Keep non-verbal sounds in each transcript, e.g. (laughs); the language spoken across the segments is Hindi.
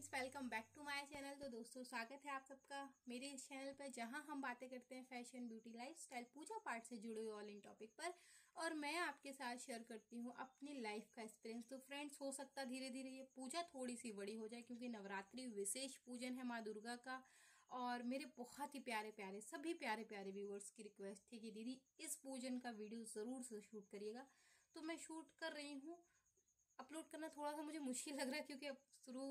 Friends welcome back to my channel तो दोस्तों, स्वागत है आप सबका मेरे इस चैनल पर जहाँ हम बातें करते हैं फ़ैशन ब्यूटी लाइफस्टाइल पूजा पाठ से जुड़े हुए ऑल इन टॉपिक पर, और मैं आपके साथ शेयर करती हूँ अपनी लाइफ का एक्सपीरियंस तो फ्रेंड्स हो सकता धीरे धीरे ये पूजा थोड़ी सी बड़ी हो जाए, क्योंकि नवरात्रि विशेष पूजन है माँ दुर्गा का, और मेरे बहुत ही प्यारे प्यारे सभी प्यारे प्यारे व्यूवर्स की रिक्वेस्ट थी कि दीदी, इस पूजन का वीडियो ज़रूर से शूट करिएगा। तो मैं शूट कर रही हूँ। अपलोड करना थोड़ा सा मुझे मुश्किल लग रहा है, क्योंकि अब शुरू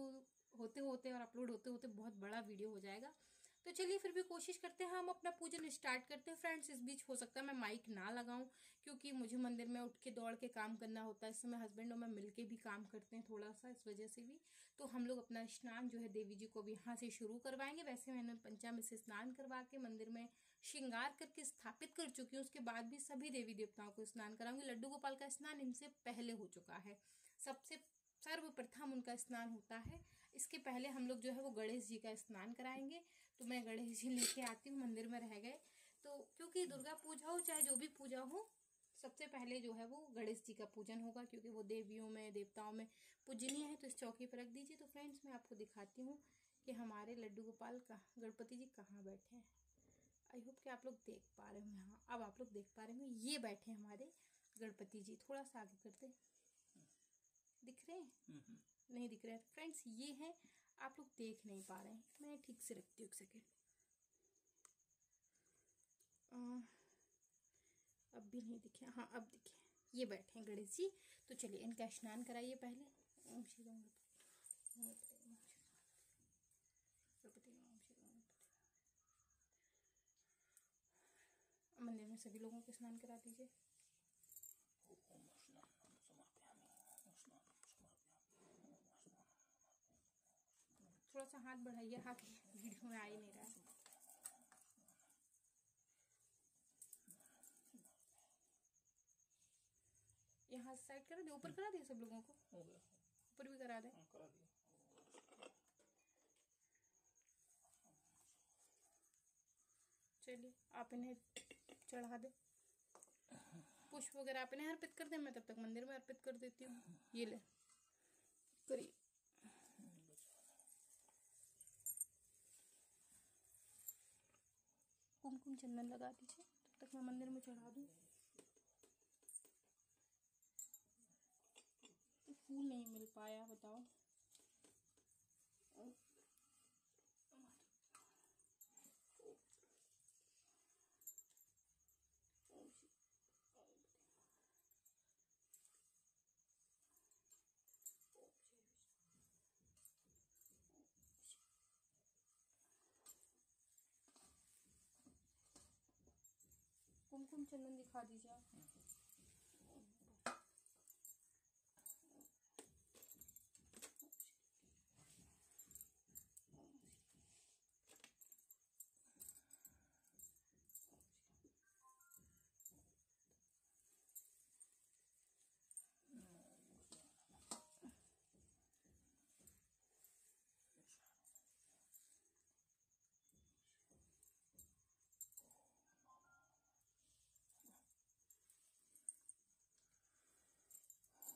होते होते और अपलोड होते होते बहुत बड़ा वीडियो हो जाएगा। तो चलिए फिर भी कोशिश करते हैं, हम अपना पूजन स्टार्ट करते हैं। फ्रेंड्स इस बीच हो सकता है मैं माइक ना लगाऊँ, क्योंकि मुझे मंदिर में उठ के दौड़ के काम करना होता है। इस समय हस्बैंड और मैं मिलके भी काम करते हैं थोड़ा सा इस वजह से भी। तो हम लोग अपना स्नान जो है देवी जी को भी यहाँ से शुरू करवाएँगे। वैसे मैंने पंचामृत से स्नान करवा के मंदिर में श्रृंगार करके स्थापित कर चुकी हूँ। उसके बाद भी सभी देवी देवताओं को स्नान कराऊँगी। लड्डू गोपाल का स्नान इनसे पहले हो चुका है। सबसे सर्वप्रथम उनका स्नान होता है। इसके पहले हम लोग जो है वो गणेश जी का स्नान कराएँगे। तो मैं गणेश जी लेके आती हूँ, मंदिर में रह गए। तो क्योंकि दुर्गा पूजा हो, चाहे जो भी पूजा हो, सबसे पहले जो है वो गणेश जी का पूजन होगा, क्योंकि वो देवियों में, देवताओं में पूजनीय है। तो इस चौकी पर रख दीजिए। तो फ्रेंड्स, मैं आपको दिखाती हूँ कि हमारे लड्डू गोपाल का, गणपति जी कहाँ बैठे हैं। आई होप कि आप लोग देख पा रहे होंगे। हाँ अब आप लोग देख पा रहे होंगे। ये बैठे हमारे गणपति जी। थोड़ा सा आगे करते। दिख रहे हैं? नहीं दिख रहे। हैं फ्रेंड्स ये हैं, आप लोग देख नहीं पा रहे हैं। मैं ठीक से रखती हूँ एक सेकेंड अब भी नहीं दिखे। हाँ अब दिखे। ये बैठे हैं गणेश जी। तो चलिए, इनका स्नान कराइए पहले। ओम श्री राम मंदिर में सभी लोगों को स्नान करा दीजिए। थोड़ा सा हाथ बढ़ाइए हाथ वीडियो में आ ही नहीं रहा है। यहाँ साइड करा दे ऊपर करा दिए सब लोगों को? ऊपर भी करा दे। करा दिया। चलिए आप इन्हें चढ़ा दे। पुष्प वगैरह आप इन्हें अर्पित कर दे मैं तब तक मंदिर में अर्पित कर देती हूँ। ये ले। करिए। कुमकुम चंदन लगा दीजिए। तब तक मैं मंदिर में चढ़ा दूँ। फूल नहीं मिल पाया, बताओ। कुमकुम चंदन दिखा दीजिए आप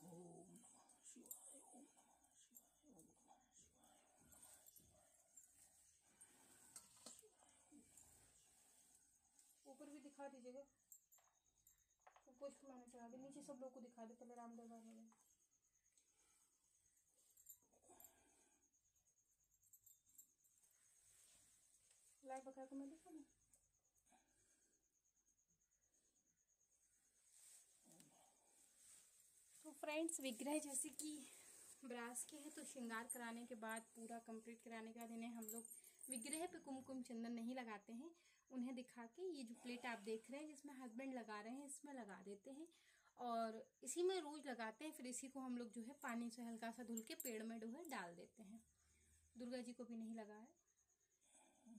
ओम नमः शिवाय ओम नमः शिवाय ओम नमः शिवाय ओम नमः शिवाय ऊपर भी दिखा दीजिएगा। तो पुष्प मैंने चढ़ा दी नीचे सब लोग को दिखा दे, पहले राम दरबार में लाइट बका को मैं दिखा दूँ? तो फ्रेंड्स, विग्रह जैसे कि ब्रास के हैं तो श्रृंगार कराने के बाद, पूरा कंप्लीट कराने के बाद इन्हें हम लोग विग्रह पे कुमकुम चंदन नहीं लगाते हैं। उन्हें दिखा के ये जो प्लेट आप देख रहे हैं, जिसमें हस्बैंड लगा रहे हैं, इसमें लगा देते हैं। और इसी में रोज लगाते हैं, फिर इसी को हम लोग जो है पानी से हल्का सा धुल के पेड़ में जो है डाल देते हैं। दुर्गा जी को भी नहीं लगा वो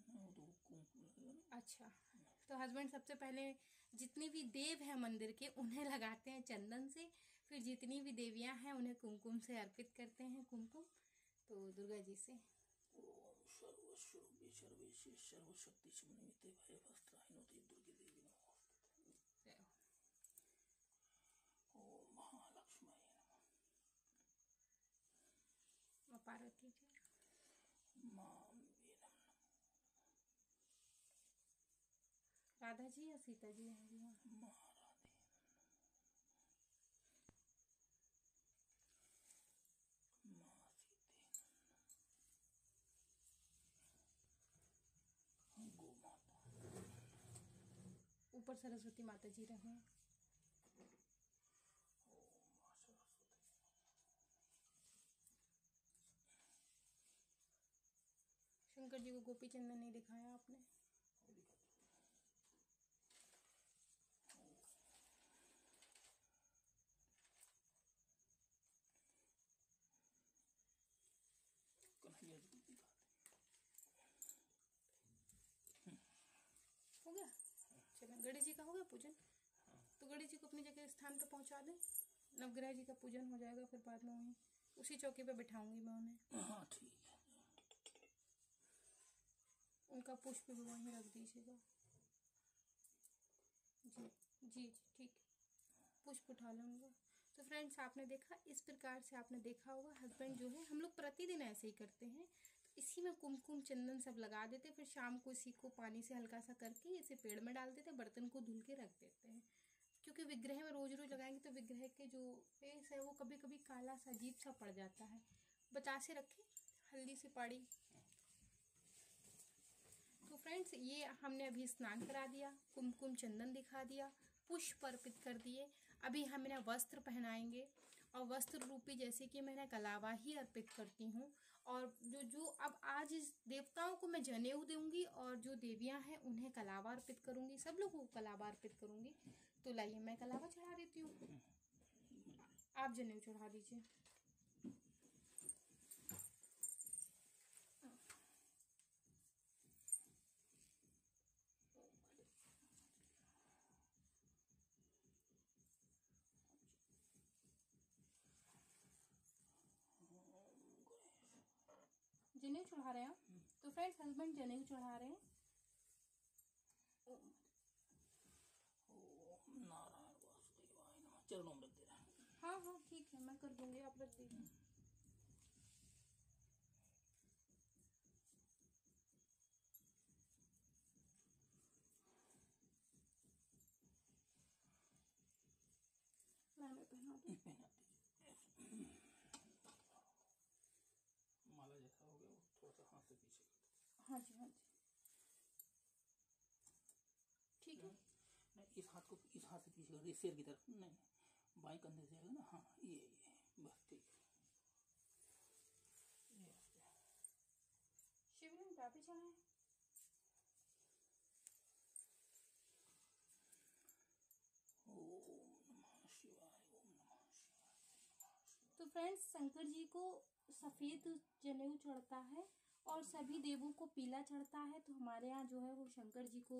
कुमकुम लगेगा ना अच्छा तो हस्बैंड सबसे पहले जितनी भी देव है मंदिर के, उन्हें लगाते हैं चंदन से। फिर जितनी भी देवियाँ हैं, उन्हें कुमकुम से अर्पित करते हैं, कुमकुम। तो दुर्गा जी से। सर्वेशे सर्वशक्ति समन्विते भय वस्त्राहिनोते दुर्गे देवी नमः। ओम महालक्ष्मी नमः पार्वती जी माँ वीरम राधा जी या सीता जी हैं जी माँ सीते गो माता ऊपर सरस्वती माता जी रहे। शंकर जी को गोपी चंदन नहीं दिखाया आपने और दिखा दो। कन्हैया जी को दिखा दे हो गया चलो गणेश जी का हो गया पूजन? तो गणेश जी को अपनी जगह स्थान पर पहुँचा दें। नवग्रह जी का पूजन हो जाएगा फिर बाद में वहीं उसी चौकी पे बिठाऊँगी मैं उन्हें। हाँ ठीक है। उनका पुष्प भी वहीं रख दीजिएगा। जी जी जी ठीक। पुष्प उठा लो उनका। तो फ्रेंड्स आपने देखा इस प्रकार से आपने देखा होगा हस्बैंड जो है हम लोग प्रतिदिन ऐसे ही करते हैं। इसी में कुमकुम चंदन सब लगा देते, फिर शाम को इसी को पानी से हल्का सा करके इसे पेड़ में डाल देते, बर्तन को धुल के रख देते हैं। क्योंकि विग्रह में रोज रोज लगाएँगे तो विग्रह के जो फेस है वो कभी कभी काला सा, अजीब सा पड़ जाता है। बतासे रखें, हल्दी से पाड़ी। तो फ्रेंड्स, ये हमने अभी स्नान करा दिया, कुमकुम चंदन दिखा दिया, पुष्प अर्पित कर दिए। अभी हम इन्हें वस्त्र पहनाएँगे और वस्त्र रूपी जैसे कि मैं इन्हें कलावा ही अर्पित करती हूँ। और जो जो अब आज इस देवताओं को मैं जनेऊ दूँगी और जो देवियाँ हैं उन्हें कलावा अर्पित करूँगी, सब लोगों को कलावा अर्पित करूँगी। तो लाइए, मैं कलावा चढ़ा देती हूँ। आप जनेऊ चढ़ा दीजिए। जनेऊ चढ़ा रहे हैं आप? तो फ्रेंड्स हस्बैंड जनेऊ चढ़ा रहे हैं। रख दे रहे हैं। हाँ हाँ ठीक है मैं कर दूँगी आप रख दीजिए। मैं मैं पहना दूँ पहना दीजिए माला जैसा हो गया वो थोड़ा सा हाथ से पीछे कर दो हाँ जी हाँ जी। ठीक है। नहीं इस हाथ को इस हाथ से पीछे कर सिर की तरफ़ नहीं नहीं बाएँ कंधे से आएगा ना? हाँ ये ये बस ठीक। शिवलिंग ही। चढ़ाएँ नमः शिवाय। तो फ्रेंड्स शंकर जी को सफ़ेद जनेऊ चढ़ता है। और सभी देवों को पीला चढ़ता है तो हमारे यहाँ जो है वो शंकर जी को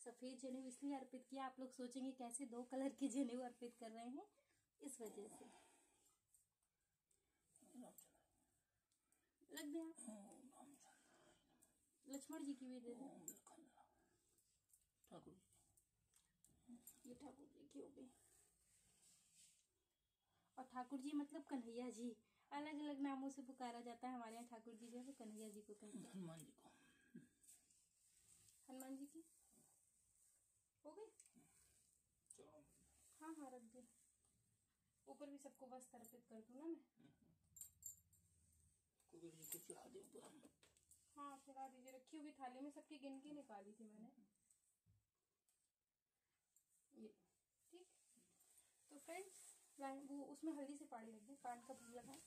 सफ़ेद जनेऊ इसलिए अर्पित किया। आप लोग सोचेंगे कैसे दो कलर के जनेऊ अर्पित कर रहे हैं। इस वजह से। लग गया? लक्ष्मण जी की भी दे ठाकुर ये ठाकुर जी की हो गई। और ठाकुर जी मतलब कन्हैया जी अलग अलग नामों से पुकारा जाता है हमारे यहाँ ठाकुर जी जो है वो कन्हैया जी को कहते हैं। हनुमान जी को। हनुमान जी की? हो गई? हाँ हाँ रख दे। ऊपर भी सबको वस्त्र अर्पित कर दूँ ना मैं? कुबेर जी को चढ़ा दे ऊपर। हाँ चला दीजिए। रखी हुई थाली में सबकी गिन के निकाली थी मैंने। ये ठीक? तो फ्रेंड्स वो उसमें हल्दी से पानी लग गई कान का भूल लगा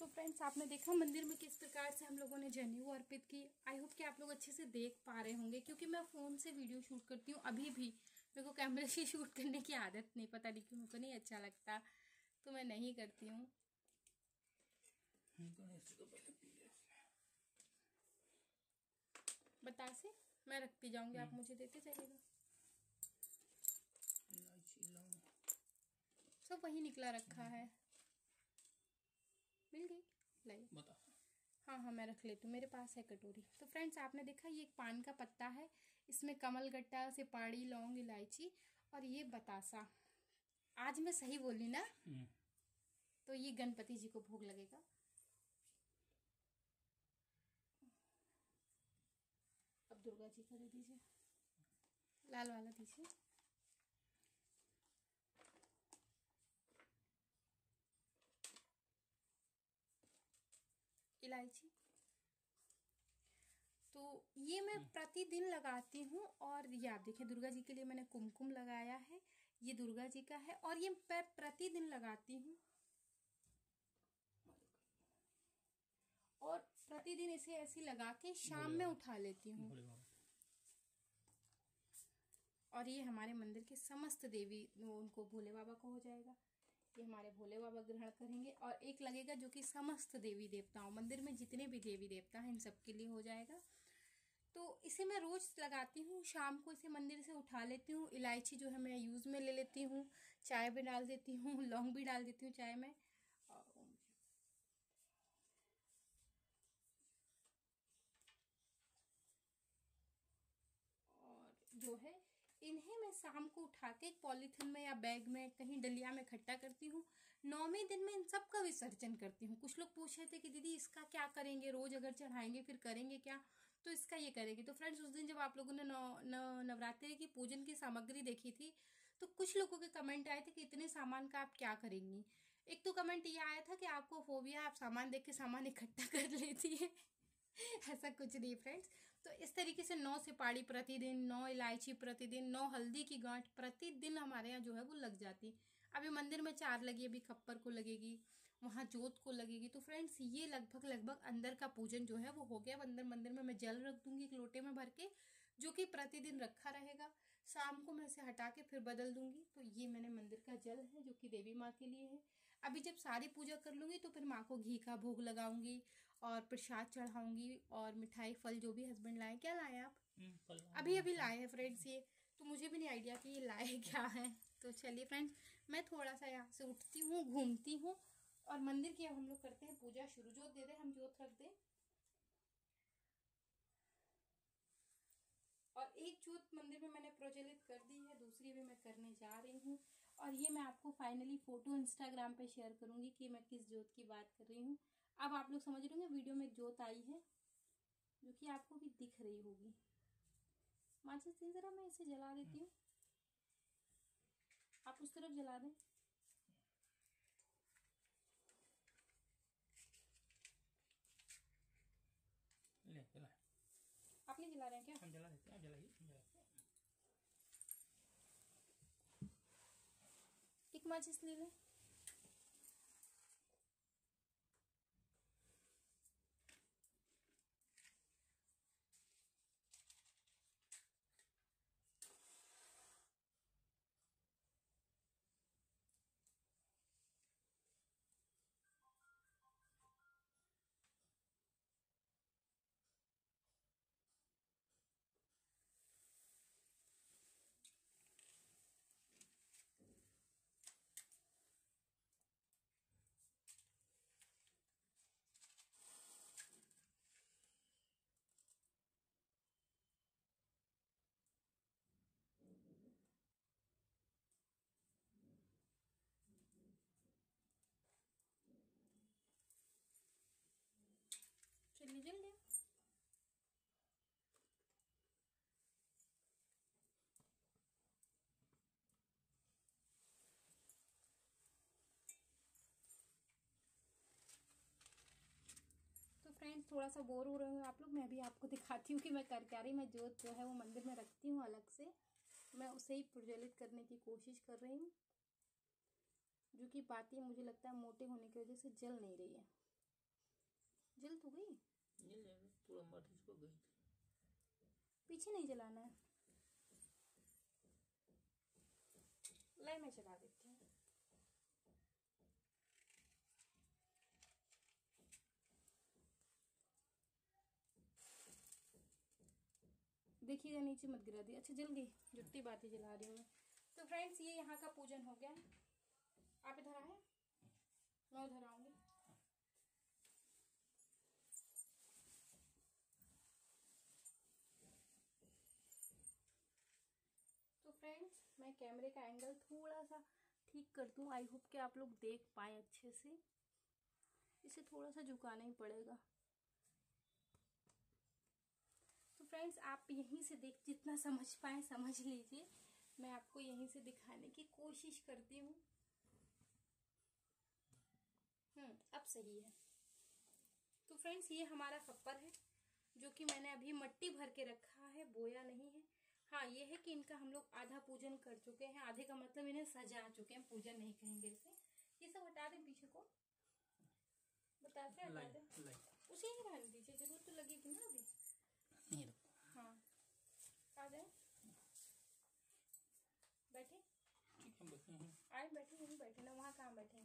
तो फ्रेंड्स आपने देखा मंदिर में किस प्रकार से हम लोगों ने जनेऊ अर्पित की? आई होप कि आप लोग अच्छे से देख पा रहे होंगे क्योंकि मैं फ़ोन से वीडियो शूट करती हूँ अभी भी। मेरे को कैमरे से शूट करने की आदत नहीं पता नहीं क्यों मेरे को नहीं अच्छा लगता तो मैं नहीं करती हूँ। ले बतासे मैं रखती जाऊँगी आप मुझे देते इलायची सब वही निकला रखा है। मिल गई? लाई बता। हाँ हाँ मैं रख लेती हूँ। मेरे पास है कटोरी। तो फ्रेंड्स आपने देखा ये एक पान का पत्ता है। इसमें कमल गट्टा सिपाड़ी लौंग इलायची और ये बतासा। आज मैं सही बोली ना? हम्म, तो ये गणपति जी को भोग लगेगा। अब दुर्गा जी का दे दीजिए। लाल वाला दीजिए। इलायची। तो ये मैं प्रतिदिन लगाती हूँ और ये आप देखिए दुर्गा जी के लिए मैंने कुमकुम लगाया है ये दुर्गा जी का है और ये मैं प्रतिदिन लगाती हूँ। और प्रतिदिन इसे ऐसे लगा के शाम में उठा लेती हूँ। और ये हमारे मंदिर के समस्त देवी उनको भोले बाबा को हो जाएगा। ये हमारे भोले बाबा ग्रहण करेंगे और एक लगेगा जो कि समस्त देवी देवताओं, मंदिर में जितने भी देवी देवता हैं, इन सब के लिए हो जाएगा। तो इसे मैं रोज़ लगाती हूँ, शाम को इसे मंदिर से उठा लेती हूँ, इलायची जो है मैं यूज़ में ले लेती हूँ, चाय भी डाल देती हूँ, (laughs) लौंग भी डाल देती हूँ चाय में। और जो है शाम को उठा के पॉलीथिन में या बैग में, कहीं डलिया में इकट्ठा करती हूँ। नौवें दिन में इन सब का विसर्जन करती हूँ। कुछ लोग पूछ रहे थे कि दीदी इसका क्या करेंगे? रोज अगर चढ़ाएँगे फिर करेंगे क्या? तो इसका ये करेंगे। तो फ्रेंड्स, उस दिन जब आप लोगों ने नौ नवरात्रि की पूजन की सामग्री देखी थी तो कुछ लोगों के कमेंट आए थे कि इतने सामान का आप क्या करेंगी? एक तो कमेंट ये आया था कि आपको फोबिया आप सामान देख के सामान इकट्ठा कर लेती है। (laughs) ऐसा कुछ नहीं, फ्रेंड्स। तो इस तरीके से नौ सिपाड़ी प्रतिदिन, नौ इलायची प्रतिदिन, नौ हल्दी की गांठ प्रतिदिन हमारे यहाँ जो है वो लग जाती। अभी मंदिर में चार लगी, अभी खप्पर को लगेगी, वहाँ जोत को लगेगी। तो फ्रेंड्स ये लगभग लगभग अंदर का पूजन जो है वो हो गया। अंदर मंदिर में मैं जल रख दूँगी एक लोटे में भर के, जो कि प्रतिदिन रखा रहेगा। शाम को मैं इसे हटा के फिर बदल दूँगी। तो ये मैंने मंदिर का जल है, जो कि देवी माँ के लिए है। अभी जब सारी पूजा कर लूँगी तो फिर माँ को घी का भोग लगाऊँगी और प्रसाद चढ़ाऊँगी और मिठाई फल जो भी हस्बैंड लाए क्या लाए आप? हम्म, अभी अभी लाए हैं फ्रेंड्स ये। तो मुझे भी नहीं आइडिया कि ये लाए (laughs) क्या है। तो चलिए फ्रेंड्स मैं थोड़ा सा यहाँ से उठती हूँ घूमती हूँ और मंदिर की हम लोग करते हैं पूजा शुरू। जोत दे दे हम जोत रख दे। और एक जोत मंदिर में मैंने प्रज्वलित कर दी है दूसरी भी मैं करने जा रही हूँ। और ये मैं आपको फाइनली फ़ोटो इंस्टाग्राम पे शेयर करूँगी कि मैं किस जोत की बात कर रही हूँ। अब आप लोग समझ रहे वीडियो में जोत आई है जो कि आपको भी दिख रही होगी। माचिस दी ज़रा मैं इसे जला देती हूँ। आप उस तरफ़ जला दें। ले जला। आप नहीं जला रहे हैं क्या? हम जला देते हैं जलाइए जलाइए एक माचिस ले लें चलिए जल्दी तो फ्रेंड्स थोड़ा सा बोर हो रहे हो आप लोग मैं भी आपको दिखाती हूँ कि मैं कर क्या रही मैं जोत जो है वो मंदिर में रखती हूँ अलग से। मैं उसे ही प्रज्वलित करने की कोशिश कर रही हूँ जो कि बातें मुझे लगता है मोटे होने की वजह से जल नहीं रही है। जल तो गई? जल पूरा मर इसको गई पीछे नहीं जलाना है। मैं चला देती हूँ देखिएगा, नीचे मत गिरा दी अच्छा जल गई। जुट्टी बाती जला रही हूँ मैं। तो फ्रेंड्स ये यहाँ का पूजन हो गया। आप इधर आए? मैं उधर आऊँगी। फ्रेंड्स मैं कैमरे का एंगल थोड़ा सा ठीक कर दूँ। आई होप कि आप लोग देख पाए अच्छे से। इसे थोड़ा सा झुकाना ही पड़ेगा तो फ्रेंड्स आप यहीं से देख जितना समझ पाए समझ लीजिए। मैं आपको यहीं से दिखाने की कोशिश करती हूँ। हम्म अब सही है। तो फ्रेंड्स ये हमारा खप्पर है जो कि मैंने अभी मट्टी भर के रखा है बोया नहीं है। हाँ ये है कि इनका हम लोग आधा पूजन कर चुके हैं। आधे का मतलब इन्हें सजा चुके हैं पूजन नहीं कहेंगे इसे। ये सब हटा दें पीछे को। बताते हटा दें। उसे ही रहने दीजिए ज़रूरत तो लगेगी ना अभी हाँ आ जाए बैठे ठीक है बैठे हैं आए बैठे, यहीं बैठे, ना वहाँ कहाँ बैठे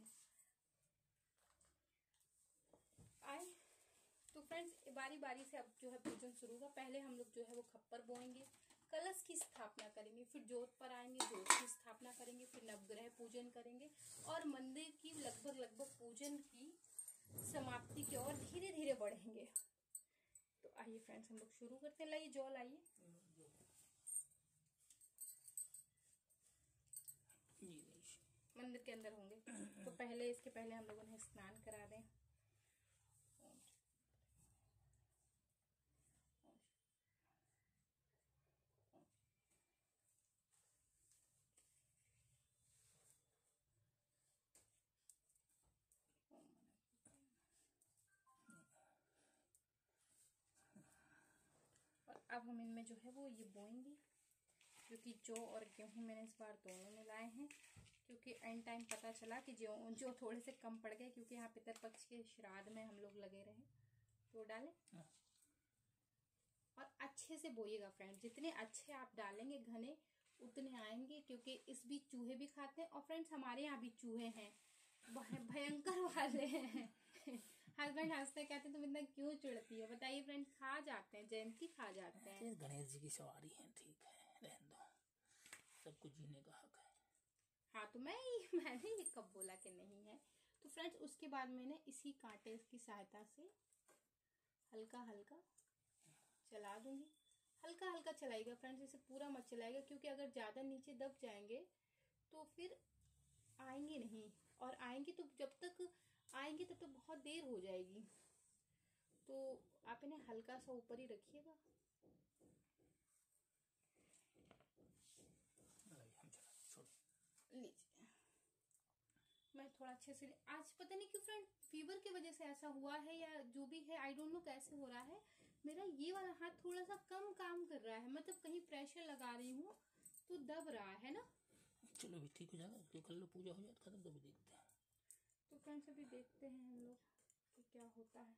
आए तो फ्रेंड्स बारी बारी से अब जो है पूजन शुरू होगा। पहले हम लोग जो है वो खप्पर बोएँगे, कलश की स्थापना करेंगे, फिर जोत पर आएँगे, जोत की स्थापना करेंगे, फिर नवग्रह पूजन करेंगे और मंदिर की लगभग लगभग पूजन की समाप्ति की ओर धीरे धीरे बढ़ेंगे। तो आइए फ्रेंड्स हम लोग शुरू करते हैं। लाइए, जॉल आइए। मंदिर के अंदर होंगे। तो पहले इसके पहले हम लोग उन्हें स्नान करा दें। और अब हम इनमें जो है वो ये बोएँगे क्योंकि जौ और गेहूँ मैंने इस बार दोनों में लाए हैं। क्योंकि एंड टाइम पता चला कि जो जो थोड़े से कम पड़ गए क्योंकि यहाँ पितरपक्ष के श्राद्ध में हम लोग लगे रहे। तो डालें। हाँ। और अच्छे से बोइएगा फ्रेंड जितने अच्छे आप डालेंगे घने उतने आएँगे क्योंकि इस बीच चूहे भी खाते हैं। और फ्रेंड्स हमारे यहाँ भी चूहे हैं। भयंकर वाले हैं। हस्बैंड हँसते कहते तुम इतना क्यों चिड़ती हो? बताइए फ्रेंड खा जाते हैं जयंती खा जाते हैं। गणेश जी की सवारी है ठीक है रहने दो। सबको जीने का हक है तो मैं (laughs) मैंने ये कब बोला कि नहीं है। तो फ्रेंड्स, उसके बाद मैंने इसी कांटे की सहायता से हल्का हल्का चला दूँगी। हल्का हल्का चलाएगा फ्रेंड्स, इसे पूरा मत चलाएगा क्योंकि अगर ज़्यादा नीचे दब जाएँगे तो फिर आएँगे नहीं। और आएँगे तो जब तक आएँगे, तब तो बहुत देर हो जाएगी। तो आप इन्हें हल्का सा ऊपर ही रखिएगा लीजिए मैं थोड़ा अच्छे से आज पता नहीं क्यों फ्रेंड फीवर की वजह से ऐसा हुआ है या जो भी है आई डोंट नो कैसे हो रहा है। मेरा ये वाला हाथ थोड़ा सा कम काम कर रहा है मतलब कहीं प्रेशर लगा रही हूँ तो दब रहा है ना? चलो भी ठीक हो जाएगा तो कल पूजा हो जाए खत्म तो भी देखते हैं। तो फ्रेंड्स अभी देखते हैं हम लोग कि क्या होता है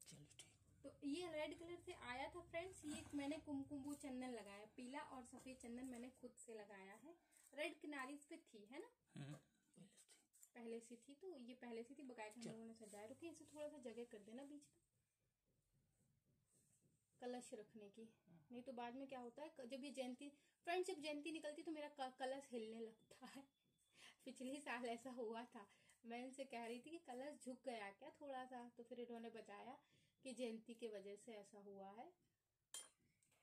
चलो ठीक तो ये रेड कलर से आया था फ्रेंड्स ये मैंने कुमकुम चंदन लगाया पीला और सफ़ेद चंदन मैंने खुद से लगाया है। रेड किनारी पे थी है ना? हम्म, पहले से थी। तो ये पहले से थी बकाया हम लोगों ने सजाया। रुके इसे थोड़ा सा जगह कर देना बीच में। कलश रखने की। नहीं तो बाद में क्या होता है जब ये जयंती फ्रेंड्स जब जयंती निकलती तो मेरा कलश हिलने लगता है। (laughs) पिछले साल ऐसा हुआ था। मैं इनसे कह रही थी कि कलश झुक गया क्या थोड़ा सा? तो फिर इन्होंने बताया कि जयंती के वजह से ऐसा हुआ है।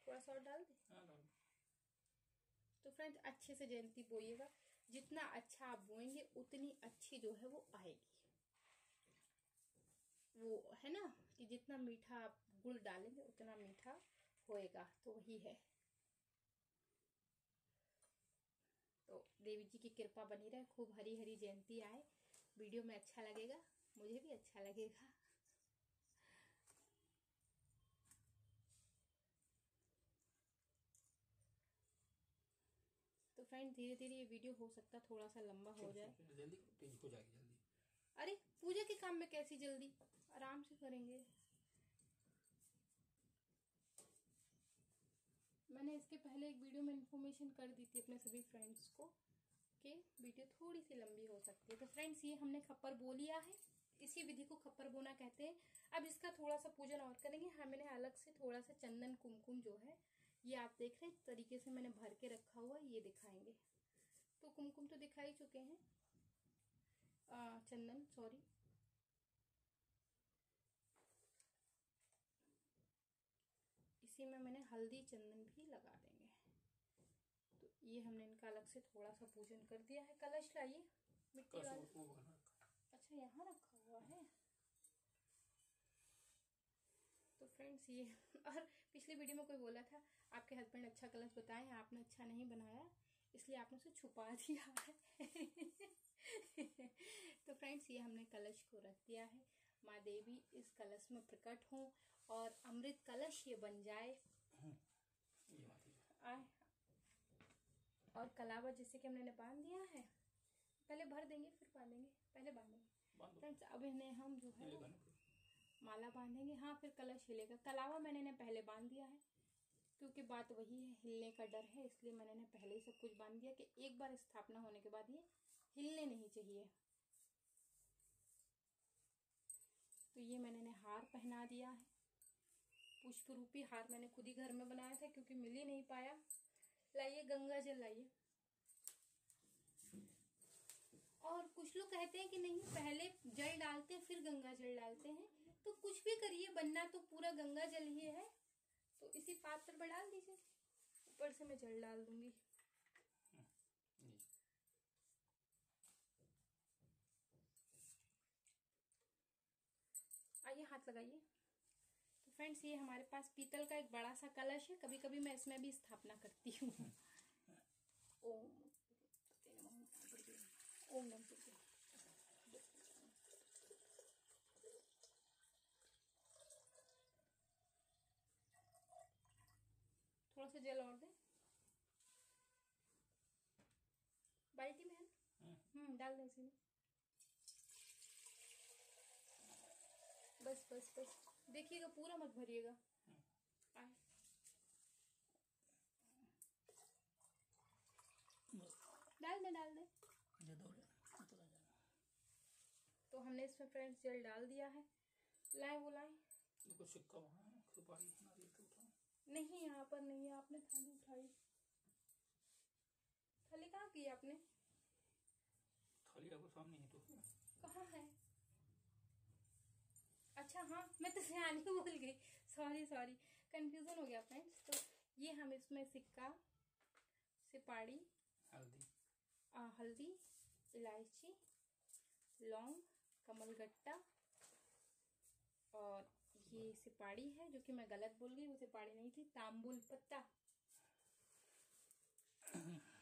थोड़ा सा और डाल दे। हाँ, तो फ्रेंड्स अच्छे से जयंती बोइएगा। जितना अच्छा आप बोएँगे उतनी अच्छी जो है वो आएगी। वो है ना कि जितना मीठा आप गुड़ डालेंगे उतना मीठा होएगा। तो वही है। तो देवी जी की कृपा बनी रहे। खूब हरी हरी जयंती आए। वीडियो में अच्छा लगेगा मुझे भी अच्छा लगेगा तो फ्रेंड धीरे धीरे ये वीडियो हो सकता थोड़ा सा लंबा हो जाए। जल्दी हो जाएगी जल्दी। अरे पूजा के काम में कैसी जल्दी? आराम से करेंगे। मैंने इसके पहले एक वीडियो में इन्फॉर्मेशन कर दी थी अपने सभी फ्रेंड्स को कि वीडियो थोड़ी सी लंबी हो सकती है। तो फ्रेंड्स ये हमने खप्पर बो लिया है। इसी विधि को खप्पर बोना कहते हैं। अब इसका थोड़ा सा पूजन और करेंगे। हमने अलग से थोड़ा सा चंदन कुमकुम जो है ये आप देख रहे हैं तरीके से मैंने भर के रखा हुआ ये दिखाएँगे। तो कुमकुम तो दिखा ही चुके हैं। आ, चंदन सॉरी इसी में मैंने हल्दी चंदन भी लगा देंगे। तो ये हमने इनका अलग से थोड़ा सा पूजन कर दिया है। कलश लाइए मिट्टी वाला। अच्छा यहाँ रखा हुआ है। तो फ्रेंड्स ये (laughs) और पिछली वीडियो में कोई बोला था आपके हस्बैंड अच्छा कलश बताए आपने अच्छा नहीं बनाया इसलिए आपने उसे छुपा (laughs) दिया है। तो फ्रेंड्स ये हमने कलश को रख दिया है। माँ देवी इस कलश में प्रकट हों और अमृत कलश ये बन जाए। आए। और कलावा जैसे कि हमने बाँध दिया है पहले भर देंगे फिर बांधेंगे पहले बांधेंगे। फ्रेंड्स अब इन्हें हम जो है। माला बांधेंगे। हाँ फिर कलश हिलेगा। कलावा मैंने इन्हें पहले बाँध दिया है, क्योंकि बात वही है, हिलने का डर है, इसलिए मैंने इन्हें पहले ही सब कुछ बाँध दिया कि एक बार स्थापना होने के बाद ये हिलने नहीं चाहिए। तो ये मैंने इन्हें हार पहना दिया है। पुष्प रूपी हार मैंने खुद ही घर में बनाया था, क्योंकि मिल ही नहीं पाया। लाइए, गंगा जल लाइए। और कुछ लोग कहते हैं कि नहीं, पहले जल डालते हैं फिर गंगा जल डालते हैं। तो कुछ भी करिए बनना तो पूरा गंगा जल ही है। तो इसी पात्र पर डाल दीजिए। ऊपर से मैं जल डाल दूँगी। आइए हाथ लगाइए। तो फ्रेंड्स ये हमारे पास पीतल का एक बड़ा सा कलश है। कभी कभी मैं इसमें भी स्थापना करती हूँ। (laughs) ओम। ओम नमः थोड़ा सा जल और दे? बाल्टी में है। डाल दें इसी में। बस बस बस। देखिएगा पूरा मत भरिएगा। डाल दे डाल दे। हो जाएगा तो हमने इसमें फ्रेंड्स जल डाल दिया है। लाए वो लाए। देखो सिक्का वहाँ है सुपारी नारियल के उठाओ नहीं यहाँ पर नहीं है। आपने थाली उठाई। थाली कहाँ की आपने? थाली आपको सामने है तो कहाँ है? अच्छा हाँ मैं तो सियानी (laughs) भूल गई। सॉरी सॉरी कंफ्यूजन हो गया फ्रेंड्स तो ये हम इसमें सिक्का सिपाड़ी हल्दी। आ, हल्दी इलायची लौंग कमलगट्टा और ये सिपाड़ी है, जो कि मैं गलत बोल गई, वो सिपाड़ी नहीं थी, तांबुल पत्ता।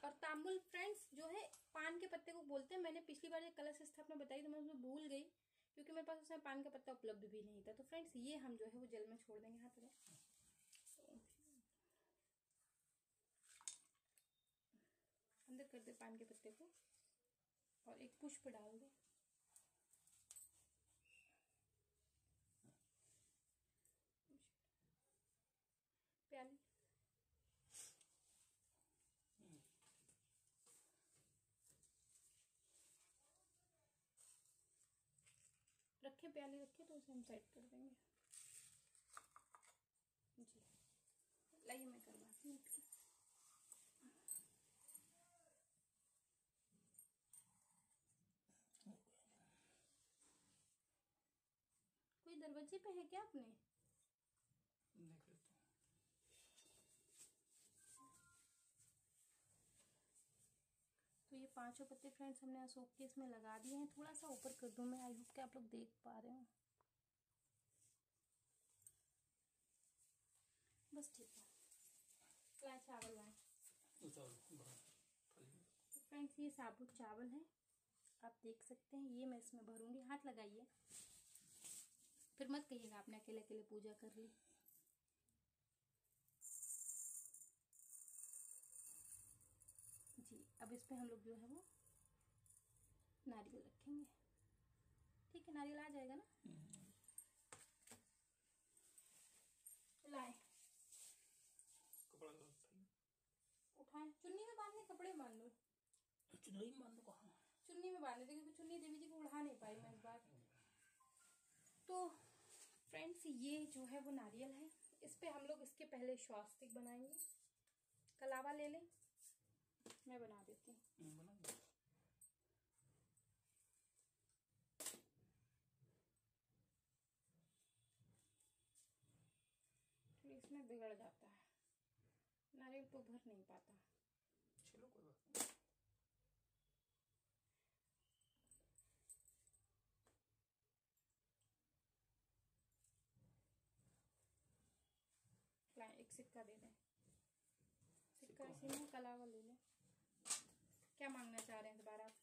और तांबुल फ्रेंड्स, जो है, पान के पत्ते को बोलते हैं। मैंने पिछली बार ये कलश स्थापना बताई तो मैं उसमें भूल गई, क्योंकि मेरे पास उसमें पान का पत्ता उपलब्ध भी नहीं था। तो फ्रेंड्स, ये हम जो है, वो जल में छोड़ देंगे हाथ में। अंदर कर दे पान के पत्ते को और एक पुष्प डाल दे प्याली रखे, प्याली रखे तो उसे हम साइड कर देंगे। जी। लाइए, मैं करवाती हूँ कोई दरवाजे पे है क्या आपने देख लेते हैं तो ये पाँचों पत्ते फ्रेंड्स हमने अशोक के इसमें लगा दिए हैं। थोड़ा सा ऊपर कर दूँ मैं। आई होप कि आप लोग देख पा रहे हो। बस ठीक है। लाए? चावल लाए तो फ्रेंड्स ये साबुत चावल है। आप देख सकते हैं। ये मैं इसमें भरूँगी। हाथ लगाइए। फिर मत कहिएगा आपने अकेले अकेले पूजा कर ली। अब इस पे हम लोग जो है वो नारियल रखेंगे। ठीक है नारियल आ जाएगा ना? लाए। उठाइए। उठाए। चुन्नी में बांधने कपड़े बाँध लो। चुनरी में बाँध दो कहाँ? चुन्नी में बांधे थे क्योंकि चुन्नी देवी जी को उड़ा नहीं पाई मैं इस बार। तो फ्रेंड्स ये जो है वो नारियल है। इस पे हम लोग इसके पहले स्वास्तिक बनाएँगे। कलावा ले लें। मैं बना देती हूँ। हम्म, बना दो। इसमें बिगड़ जाता है। नारियल तो भर नहीं पाता। चलो कोई बात नहीं। सिक्का दे दें। सिक्का ऐसे में कलावा ले लें क्या मांगना चाह रहे हैं दोबारा आप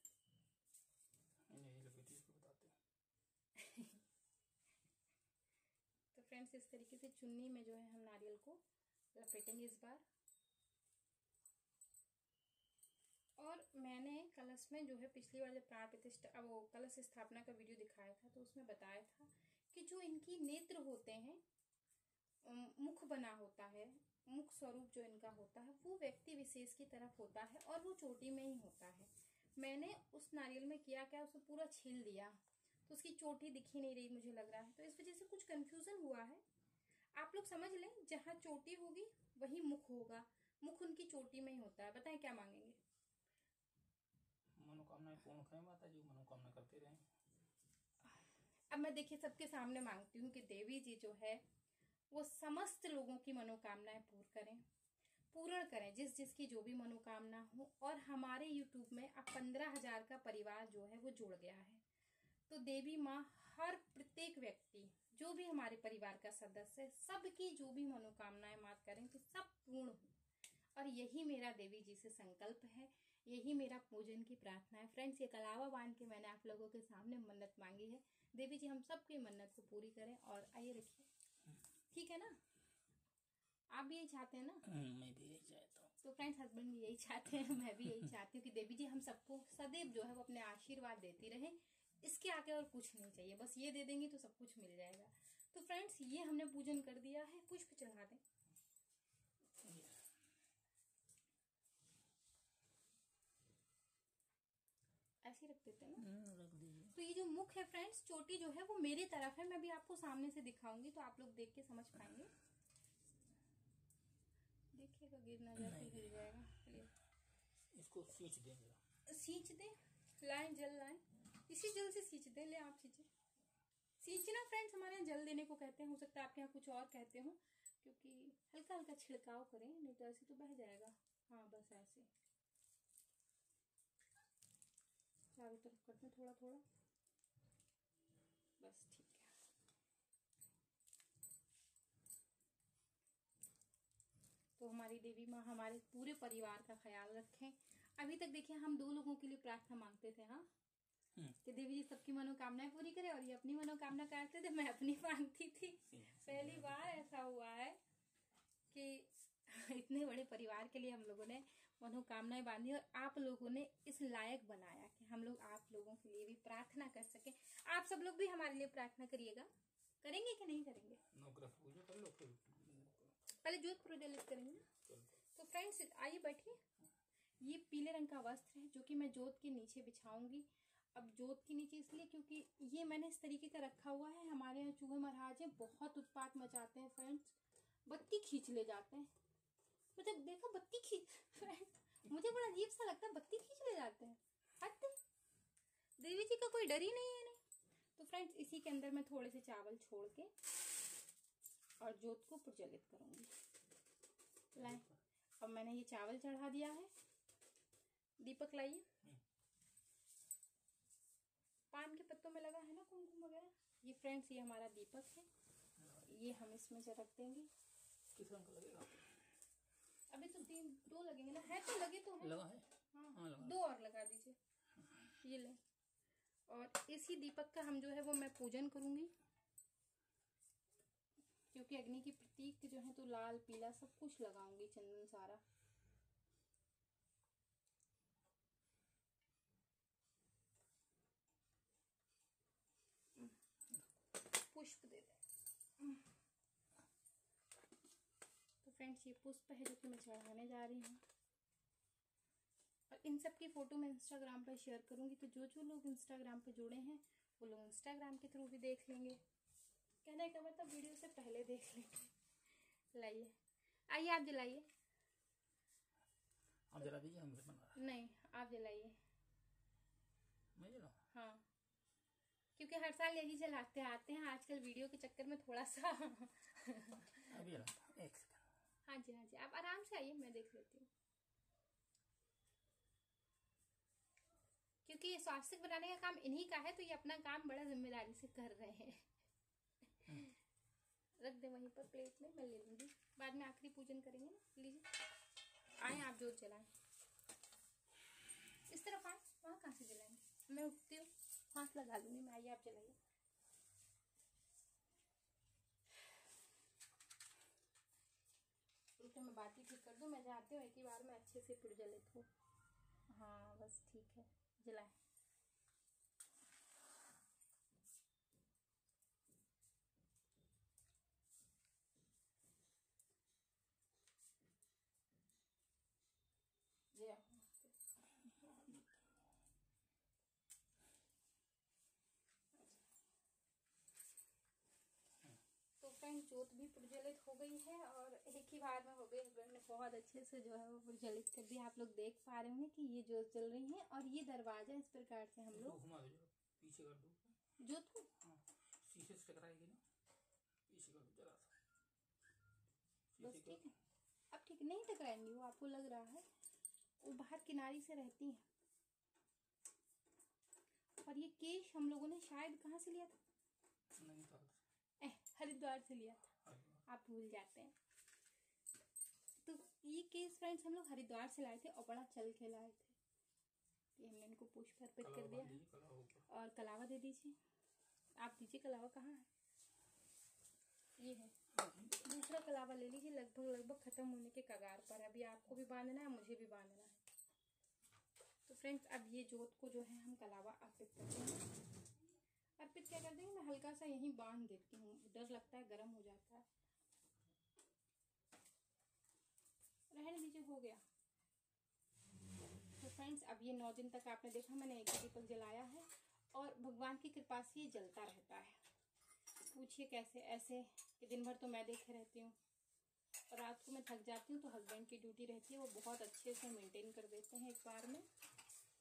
नहीं लपेटी इसको बताते हैं फ्रेंड्स इस तरीके से चुन्नी में जो है हम नारियल को लपेटेंगे इस बार। और मैंने कलश में जो है पिछली बार जब प्राण प्रतिष्ठा वो कलश स्थापना का वीडियो दिखाया था तो उसमें बताया था कि जो इनकी नेत्र होते हैं मुख बना होता है, मुख स्वरूप जो इनका होता है, वो व्यक्ति विशेष की तरफ़ होता है और वो चोटी में ही होता है। मैंने उस नारियल में किया क्या उसे पूरा छील दिया। तो उसकी चोटी दिख ही नहीं रही मुझे लग रहा है। तो इस वजह से कुछ कंफ्यूजन हुआ है। आप लोग समझ लें जहाँ चोटी होगी वही मुख होगा। मुख उनकी चोटी में ही होता है। बताएँ क्या मांगेंगे? मनोकामनाएँ पूर्ण करें माता जी मनोकामना करते रहें। अब मैं देखिए सबके सामने मांगती हूँ कि देवी जी जो है वो समस्त लोगों की मनोकामनाएँ पूर्ण करें। पूर्ण करें जिस जिसकी जो भी मनोकामना हो। और हमारे यूट्यूब में अब पंद्रह हज़ार का परिवार जो है वो जुड़ गया है। तो देवी माँ हर प्रत्येक व्यक्ति जो भी हमारे परिवार का सदस्य है सबकी जो भी मनोकामनाएँ मात करें तो सब पूर्ण हो। और यही मेरा देवी जी से संकल्प है यही मेरा पूजन की प्रार्थना है। फ्रेंड्स ये कलावा बाँध के मैंने आप लोगों के सामने मन्नत मांगी है। देवी जी हम सबकी मन्नत को पूरी करें और आइए रखिए। ठीक है ना? आप भी यही चाहते हैं ना? हम्म, मैं भी यही चाहता हूँ। तो फ्रेंड्स हस्बैंड भी यही चाहते हैं मैं भी यही चाहती हूँ कि देवी जी हम सबको सदैव जो है वो अपने आशीर्वाद देती रहे। इसके आगे और कुछ नहीं चाहिए। बस ये दे देंगे तो सब कुछ मिल जाएगा। तो फ्रेंड्स ये हमने पूजन कर दिया है। पुष्प चढ़ा दें। ऐसे रख देते हैं ना? हम्म, रख दीजिए। तो ये जो मुख है फ्रेंड्स चोटी जो है वो मेरी तरफ़ है। मैं भी आपको सामने से दिखाऊँगी तो आप लोग देख के समझ पाएँगे। देखिएगा गिर ना जाए तो गिर जाएगा। इसको सींच देंगे। सींच दे। लाएँ जल लाएँ इसी जल से सींच दे, ले आप सींचे। सींचना फ्रेंड्स हमारे यहाँ जल देने को कहते हैं, हो सकता है आपके यहाँ कुछ और कहते हो, क्योंकि हल्का हल्का छिड़काव करें, नहीं तो ऐसे तो बह जाएगा। हाँ बस ऐसे। चारों तरफ़ दें थोड़ा थोड़ा बस ठीक है। तो हमारी देवी माँ, हमारे पूरे परिवार का ख्याल रखें। अभी तक देखिए, हम दो लोगों के लिए प्रार्थना मांगते थे हाँ। कि देवी जी सबकी मनोकामनाएँ पूरी करे और ये अपनी मनोकामना करते थे मैं अपनी मांगती थी। पहली बार ऐसा हुआ है कि इतने बड़े परिवार के लिए हम लोगों ने मनोकामनाएँ बांधी और आप लोगों ने इस लायक बनाया कि हम लोग आप लोगों के लिए भी प्रार्थना कर सके। आप सब लोग भी हमारे लिए प्रार्थना करिएगा। करेंगे कि नहीं करेंगे? पहले जोत प्रज्वलित करेंगे तो फ्रेंड्स आइए बैठिए। ये पीले रंग का वस्त्र है जो कि मैं जोत के नीचे बिछाऊँगी। अब जोत के नीचे इसलिए क्योंकि ये मैंने इस तरीके का रखा हुआ है। हमारे यहाँ चूहे महाराज हैं, बहुत उत्पात मचाते हैं फ्रेंड्स बत्ती खींच ले जाते हैं। मुझे देखा बत्ती खींच फ्रेंड्स मुझे बड़ा अजीब सा लगता है, बत्ती खींच ले जाते हैं। हद देवी जी का कोई डर ही नहीं है इन्हें। तो फ्रेंड्स इसी के अंदर मैं थोड़े से चावल छोड़ के और जोत को प्रज्वलित करूँगी। लाए। अब मैंने ये चावल चढ़ा दिया है। दीपक लाइए। पान के पत्तों में लगा है ना कुमकुम वगैरह? ये फ्रेंड्स ये हमारा दीपक है। ये हम इसमें से रख देंगे। किस रंग का लगेगा? अभी तो तीन दो लगेंगे ना। है तो लगे तो है लगा है? हाँ। हाँ लगा दो और लगा दीजिए। ये ले। और इसी दीपक का हम जो है वो मैं पूजन करूँगी। क्योंकि अग्नि की प्रतीक जो है तो लाल पीला सब कुछ लगाऊँगी चंदन सारा पुष्प दे दे तो फ्रेंड्स ये पुष्प है जो कि मैं चढ़ाने जा रही हूँ। और इन सब की फ़ोटो मैं इंस्टाग्राम पर शेयर करूँगी तो जो जो लोग इंस्टाग्राम पर जुड़े हैं वो लोग इंस्टाग्राम के थ्रू भी देख लेंगे। कहने का मतलब वीडियो से पहले देख लेंगे। लाइए। आइए आप जलाइए। आप जला दीजिए हम बना नहीं आप जलाइए। मैं जलाऊँ? हाँ। क्योंकि हर साल यही जलाते आते हैं आजकल वीडियो के चक्कर में थोड़ा सा। अभी एक हाँ जी हाँ जी आप आराम से आइए मैं देख लेती हूँ। क्योंकि ये स्वास्थ्य बनाने का काम इन्हीं का है तो ये अपना काम बड़ा ज़िम्मेदारी से कर रहे हैं। (laughs) रख दे वहीं पर प्लेट में मैं ले लूँगी। बाद में आखिरी पूजन करेंगे ना लीजिए। आए आप जोत जलाएँ। इस तरफ़ आए वहाँ कहाँ से जलाएँगे? मैं उठती हूँ हाथ लगा लूँगी मैं आइए आप जलाइए। तो ही ठीक कर दूँ? मैं चाहती हूँ एक ही बार मैं अच्छे से पुरजा लेकिन हाँ बस ठीक है। जलाए। फ्रेंड जोत भी प्रज्वलित हो गई है और एक ही बार में हो गई हस्बैंड ने बहुत अच्छे से जो है वो प्रज्वलित कर दिया। आप लोग देख पा रहे होंगे कि ये जोत जल रही है और ये दरवाज़ा इस प्रकार से हम लोग पीछे कर दो। जोत को? हाँ, शीशे से टकराएगी ना। पीछे कर दो जरा सा। बस ठीक है। अब ठीक नहीं टकराएँगी वो आपको लग रहा है। वो बाहर किनारी से रहती हैं। और ये केश हम लोगों ने शायद कहाँ से लिया था? नहीं था। हरिद्वार से लिया था। आप भूल जाते हैं। तो ये केस फ्रेंड्स हम लोग हरिद्वार से लाए थे और बड़ा चल के लाए थे। ये हमने इनको पुष्प अर्पित कर दिया। और कलावा दे दीजिए। आप दीजिए कलावा कहाँ है? ये है। दूसरा कलावा ले लीजिए लगभग लगभग खत्म होने के कगार पर अभी आपको भी बांधना है मुझे भी बांधना है। तो फ्रेंड्स अब ये जोत को जो है हम कलावा अर्पित करते हैं अर्पित क्या करते हैं मैं हल्का सा यहीं बाँध देती हूँ। डर लगता है, गर्म हो जाता है। रहने दीजिए, हो गया। तो फ्रेंड्स अब ये नौ दिन तक आपने देखा, मैंने एक दीपक जलाया है और भगवान की कृपा से ये जलता रहता है। पूछिए कैसे? ऐसे कि दिन भर तो मैं देखे रहती हूँ। रात को मैं थक जाती हूँ तो हस्बैंड की ड्यूटी रहती है, वो बहुत अच्छे से मेंटेन कर देते हैं एक बार में।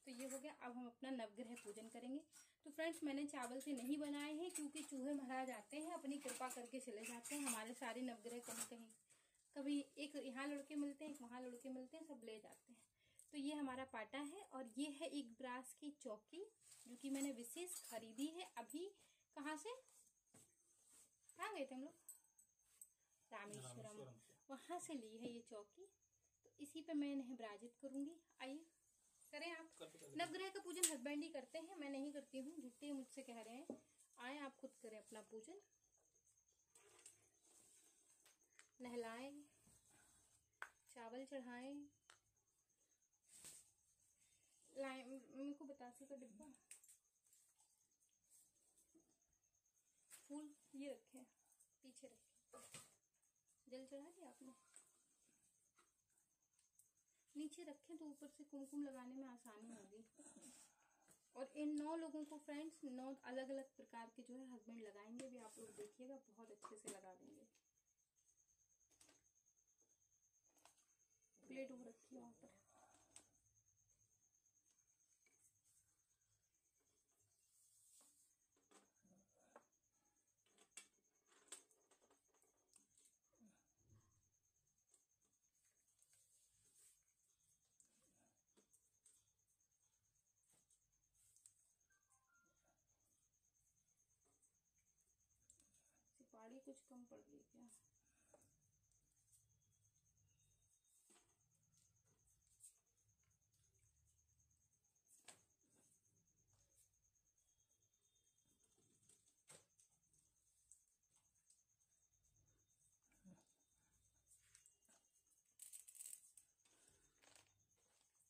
तो ये हो गया अब हम अपना नवग्रह पूजन करेंगे। तो फ्रेंड्स मैंने चावल से नहीं बनाए हैं क्योंकि चूहे महाराज आते हैं अपनी कृपा करके चले जाते हैं हमारे सारे नवग्रह कहीं कहीं कभी एक यहाँ लड़के मिलते हैं एक वहाँ लड़के मिलते हैं सब ले जाते हैं। तो ये हमारा पाटा है और ये है एक ब्रास की चौकी जो कि मैंने विशेष खरीदी है। अभी कहाँ से? कहाँ गए थे हम लोग? रामेश्वरम। वहाँ से ली है ये चौकी। तो इसी पे मैं इन्हें विराजित करूँगी। आइए। करें आप। नवग्रह का पूजन हस्बैंड ही करते हैं, मैं नहीं करती हूँ झुट्टे मुझसे कह रहे हैं। आए आप खुद करें अपना पूजन। नहलाएँ, चावल चढ़ाएँ, लाए, मेरे को बतासे का डिब्बा। फूल ये रखे पीछे रखे जल चढ़ा दिया आपने? नीचे रखें तो ऊपर से कुमकुम लगाने में आसानी होगी। और इन नौ लोगों को फ्रेंड्स नौ अलग अलग प्रकार के जो है हस्बैंड लगाएँगे। भी आप लोग देखिएगा, बहुत अच्छे से लगा देंगे। प्लेट वो रखी है वहाँ पर। कुछ कम पड़ गई क्या?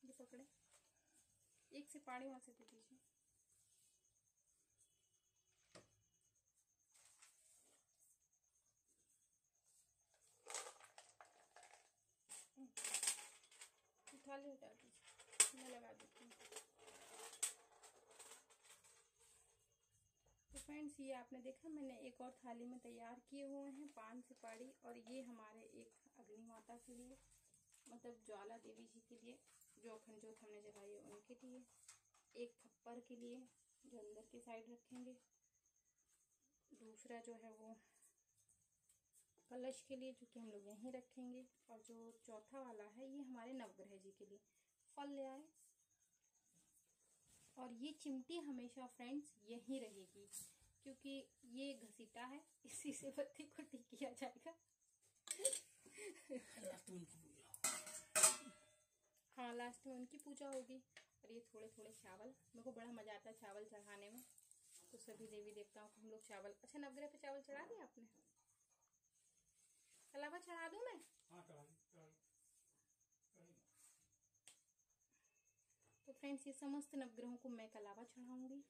ये पकड़े। एक से पाड़ी वहाँ से दे दीजिए थाली हटा दीजिए मैं लगा देती हूँ तो फ्रेंड्स, ये आपने देखा, मैंने एक और थाली में तैयार किए हुए हैं, पान सुपारी और ये हमारे एक अग्नि माता के लिए मतलब ज्वाला देवी जी के लिए, जो अखंड जोत हमने जगाई है उनके लिए। एक खप्पर के लिए जो अंदर की साइड रखेंगे। दूसरा जो है वो कलश के लिए, जो कि हम लोग यहीं रखेंगे। और जो चौथा वाला है, ये हमारे नवग्रह जी के लिए फल ले आए। और ये चिमटी हमेशा, फ्रेंड्स, यहीं रहेगी। क्योंकि ये घसीटा है इसी से पति को ठीक किया जाएगा। हाँ लास्ट में उनकी पूजा होगी। और ये थोड़े थोड़े चावल मेरे को बड़ा मज़ा आता है चावल चढ़ाने में। तो सभी देवी देवताओं को हम लोग चावल अच्छा नवग्रह पे चावल चढ़ा दिया आपने? अलावा चढ़ा दूँ मैं? हाँ। तो फ्रेंड्स ये समस्त नवग्रहों को मैं कलावा चढ़ाऊँगी।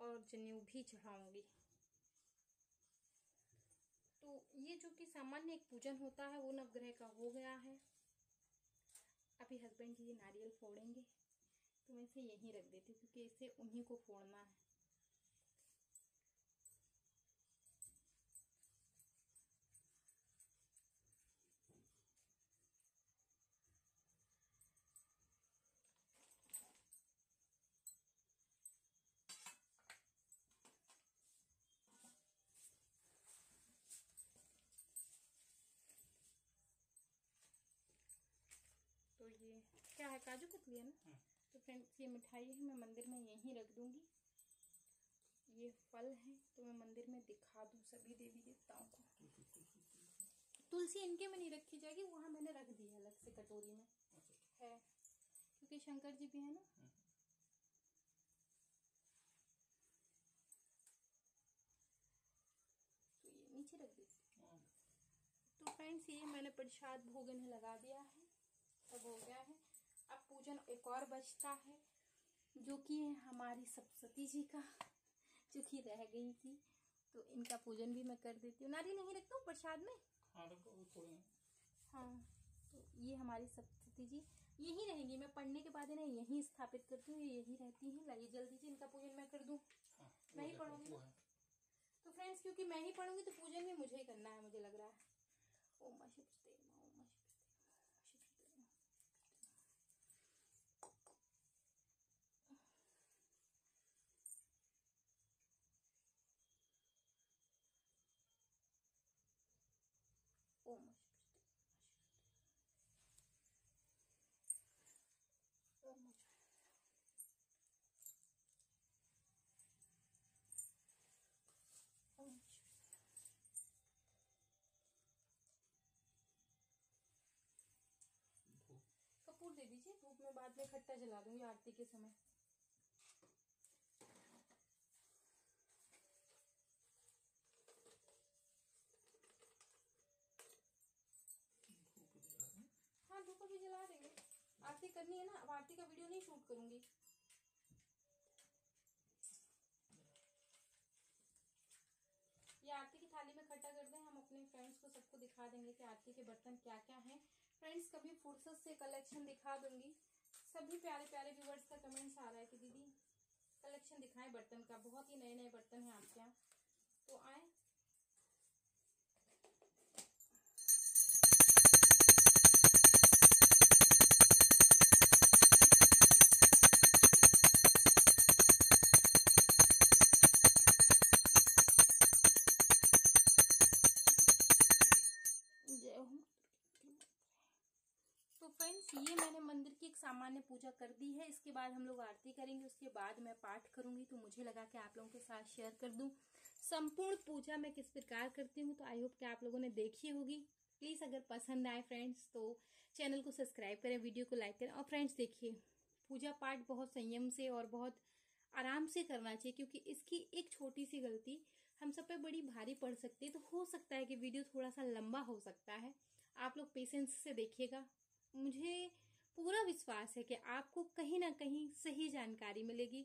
और जनेऊ भी चढ़ाऊँगी। तो ये जो कि सामान्य एक पूजन होता है, वो नवग्रह का हो गया है। अभी हस्बैंड जी ये नारियल फोड़ेंगे। तो मैं इसे यहीं रख देती हूँ, क्योंकि इसे उन्हीं को फोड़ना है तो ये क्या है? काजू कतली है ना? हम्म। तो फ्रेंड्स ये मिठाई है मैं मंदिर में यहीं रख दूँगी। ये फल है तो मैं मंदिर में दिखा दूँ सभी देवी देवताओं को। तुलसी इनके में नहीं रखी जाएगी वहाँ मैंने रख दी है अलग से कटोरी में। है। क्योंकि शंकर जी भी है ना। हम्म। तो ये नीचे रख दी हाँ, तो फ्रेंड्स ये मैंने प्रसाद भोग इन्हें लगा दिया है। सब हो गया है। पूजन एक और बचता है जो कि हमारी सप्तती जी का जो कि रह गई थी। तो इनका पूजन भी मैं कर देती हूँ। नारियल नहीं रखता हूँ प्रसाद में? हाँ हैं। तो ये हमारी सप्तती जी। यही रहेंगी मैं पढ़ने के बाद इन्हें यहीं स्थापित करती हूँ ये यही रहती हैं। लाइए जल्दी से इनका पूजन मैं कर दूँ। हाँ मैं ही पढ़ूँगी ना? तो फ्रेंड्स क्योंकि मैं ही पढ़ूँगी तो पूजन भी मुझे ही करना है मुझे लग रहा है। ओम नमः शिवाय ओम नमः शिवाय ओम नमः शिवाय ओम नमः शिवाय ओम नमः शिवाय ओम नमः शिवाय धूप कपूर दे दीजिए धूप में खट्टा जला दूँगी आरती के समय। हाँ धूप भी जला देंगे। आरती करनी है ना आरती का वीडियो नहीं शूट करूँगी। ये आरती की थाली में खट्टा कर दें, हम अपने फ्रेंड्स को सबको दिखा देंगे कि आरती के बर्तन क्या क्या हैं। फ्रेंड्स कभी फुर्सत से कलेक्शन दिखा दूँगी। सभी प्यारे प्यारे व्यूवर्स का कमेंट्स आ रहा है कि दीदी कलेक्शन दिखाएँ बर्तन का। बहुत ही नए नए बर्तन हैं आपके यहाँ। तो आए पूजा कर दी है, इसके बाद हम लोग आरती करेंगे, उसके बाद मैं पाठ करूँगी तो मुझे लगा कि आप लोगों के साथ शेयर कर दूँ। संपूर्ण पूजा मैं किस प्रकार करती हूँ तो आई होप कि आप लोगों ने देखी होगी। प्लीज़ अगर पसंद आए फ्रेंड्स तो चैनल को सब्सक्राइब करें वीडियो को लाइक करें और फ्रेंड्स देखिए, पूजा पाठ बहुत संयम से और बहुत आराम से करना चाहिए, क्योंकि इसकी एक छोटी सी गलती, हम सब पे बड़ी भारी पड़ सकती है तो हो सकता है कि वीडियो थोड़ा सा लंबा हो सकता है। आप लोग पेशेंस से देखिएगा। मुझे पूरा विश्वास है कि आपको कहीं ना कहीं सही जानकारी मिलेगी,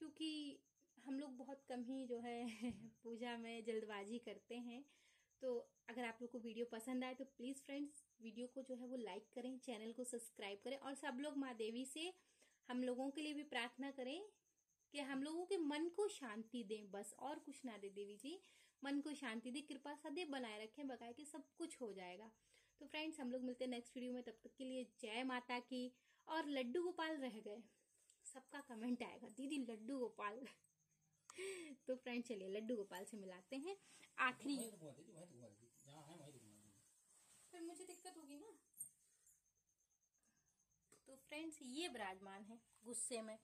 क्योंकि हम लोग बहुत कम ही जो है (laughs) पूजा में जल्दबाजी करते हैं। तो अगर आप लोग को वीडियो पसंद आए तो प्लीज़ फ्रेंड्स, वीडियो को जो है वो लाइक करें, चैनल को सब्सक्राइब करें और सब लोग माँ देवी से हम लोगों के लिए भी प्रार्थना करें कि हम लोगों के मन को शांति दें। बस और कुछ ना दे देवी जी, मन को शांति दे, कृपा सदैव बनाए रखें बकाए कि सब कुछ हो जाएगा। तो फ्रेंड्स हम लोग मिलते हैं नेक्स्ट वीडियो में तब तक के लिए जय माता की और लड्डू गोपाल रह गए। सबका कमेंट आएगा दीदी लड्डू गोपाल। (laughs) तो फ्रेंड चलिए लड्डू गोपाल से मिलाते हैं। आखिरी। फिर मुझे दिक्कत होगी ना? तो फ्रेंड्स ये विराजमान है गुस्से में।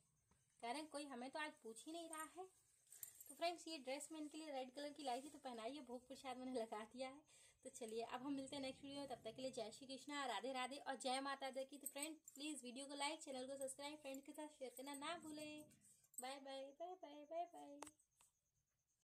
कह रहे हैं कोई हमें तो आज पूछ ही नहीं रहा है। तो तो फ्रेंड्स ये ड्रेस मैं इनके लिए रेड कलर की लाई थी तो पहनाई है भोग प्रसाद मैंने लगा दिया है। तो चलिए, अब हम मिलते हैं नेक्स्ट वीडियो में। तब तक के लिए जय श्री कृष्णा, राधे राधे और जय माता दी की। तो फ्रेंड प्लीज़ वीडियो को लाइक चैनल को सब्सक्राइब फ्रेंड के साथ शेयर करना ना भूलें। Bye bye bye bye bye bye